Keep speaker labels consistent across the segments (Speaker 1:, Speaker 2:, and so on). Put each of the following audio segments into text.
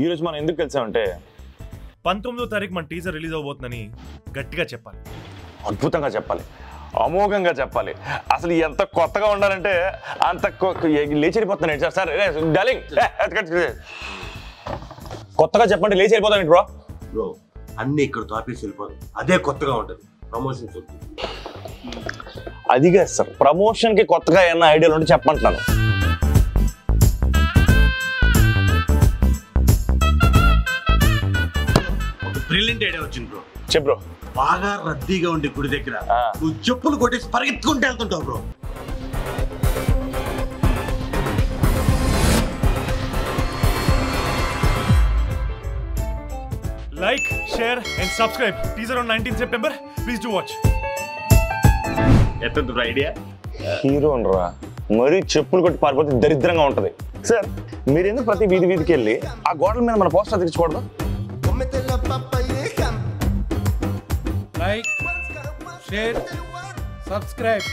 Speaker 1: ఈరోజు మనం ఎందుకు కలిసామంటే
Speaker 2: పంతొమ్మిదో తారీఖు మన టీజర్ రిలీజ్ అవబోతుందని గట్టిగా చెప్పాలి.
Speaker 1: అద్భుతంగా చెప్పాలి. అమోఘంగా చెప్పాలి. అసలు ఎంత కొత్తగా ఉండాలంటే అంత లేచిపోతున్నాను సార్. సార్ డార్లింగ్ కొత్తగా చెప్పండి లేచి వెళ్ళిపోతాను బ్రో.
Speaker 3: బ్రో అన్ని ఇక్కడ ఆఫీస్ వెళ్ళిపోదు. అదే కొత్తగా ఉంటుంది. ప్రమోషన్స్ వద్దు.
Speaker 1: అది కాదు సార్ ప్రమోషన్కి కొత్తగా ఏమన్నా ఐడియాలు ఉంటే చెప్పంటున్నాను.
Speaker 3: బ్రిలియంట్ ఐడియా వచ్చింది బ్రో
Speaker 1: చెప్పు బ్రో
Speaker 3: బాగా రద్దీగా ఉండే గుడి దగ్గర.
Speaker 1: ఆ.
Speaker 3: నువ్వు చెప్పులు కొట్టేసి పరిగెత్తుకుంటూ వెళ్తుంటావు bro
Speaker 2: like share and subscribe teaser on nineteen September please do watch
Speaker 3: ఎంత బ్రో ఐడియా
Speaker 1: హీరో రా. మరీ చెప్పులు కొట్టి పారిపోతే దరిద్రంగా ఉంటది. సార్ మీరు ఎందుకు ప్రతి వీధి వీధికి వెళ్ళి ఆ గోడల మీద మన పోస్టర్ తెచ్చుకోవడం
Speaker 4: like share subscribe.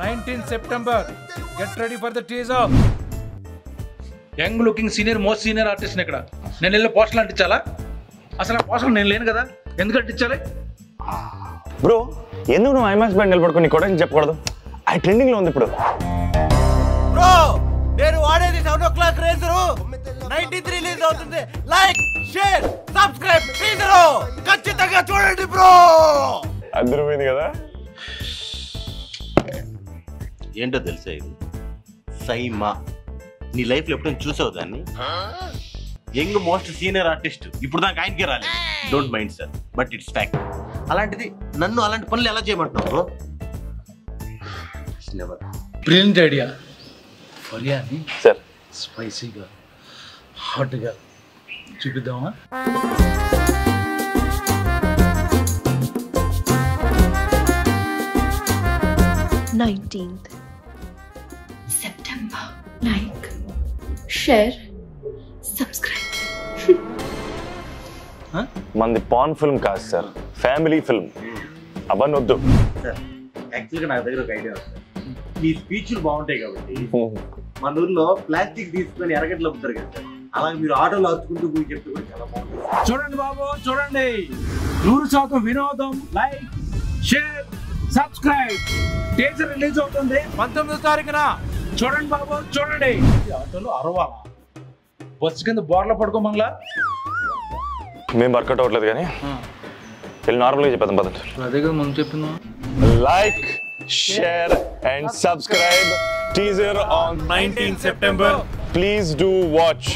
Speaker 4: Nineteen September. Get ready for the teaser. Young looking senior most senior artist ఇక్కడ. నేను వెళ్ళి పోస్టర్లు అంటించాలా? అసలు ఆ పోస్టర్ నేను లేను కదా. ఎందుకు అంటించాలి?
Speaker 1: బ్రో ఎందుకు నువ్వు ఐమాక్స్ బ్యాండ్ నిలబడుకుని కూడా చెప్పకూడదు? అది ట్రెండింగ్లో ఉంది ఇప్పుడు.
Speaker 5: బ్రో నేను వాడేది seven o'clock racer nineteenth release అవుతుంది. Like share subscribe. టీజరు. ఖచ్చితంగా చూడండి బ్రో
Speaker 1: అద్దరిపోయింది కదా?
Speaker 3: ఏంటో తెలుసా ఇది? సైమా. నీ లైఫ్లో ఎప్పుడైనా చూసావు దాన్ని? Young most senior artist. ఇప్పుడు దాకా ఆయనకే రాలేదు. Don't mind sir but it's fact అలాంటిది నన్ను అలాంటి పనులు ఎలా చేయమంటున్నావు బ్రో నెవర్
Speaker 4: బ్రిలియంట్ ఐడియా ఫర్యాని
Speaker 1: సార్
Speaker 4: స్పైసీగా హాట్గా చూపిద్దామా?
Speaker 6: Nineteenth. September. Like, share, subscribe.
Speaker 1: మనది పాన్ ఫిల్మ్ కాదు సార్ ఫ్యామిలీ ఫిల్మ్ అవన్నీ వద్దు
Speaker 3: సార్ యాక్చువల్గా నా దగ్గర ఒక ఐడియా ఉంది. మీ స్పీచ్లు బాగుంటాయి కాబట్టి మన ఊర్లో ప్లాస్టిక్ తీసుకొని ఎరగట్లు అమ్ముతారు కదా సార్. అలాగే మీరు ఆటోలో అరుచుకుంటూ పోయి చెప్తే కూడా చాలా బాగుంటుంది.
Speaker 4: చూడండి బాబు చూడండి. నూరు శాతం వినోదం like share. Subscribe teaser release అవుతుంది. పంతొమ్మిదో తారీఖున. చూడండి బాబు చూడండి. ఆటోలో అరవాలా? బస్సు కింద బోర్ల పడుకోమంగలా
Speaker 1: మేము వర్కౌట్ అవ్వట్లేదు కానీ. వెళ్ళి నార్మల్గా చెప్పేద్దాం పదండి.
Speaker 4: అదే కదా ముందు చెప్పిందా
Speaker 1: like share and subscribe teaser on
Speaker 2: 19 September.
Speaker 1: Please do watch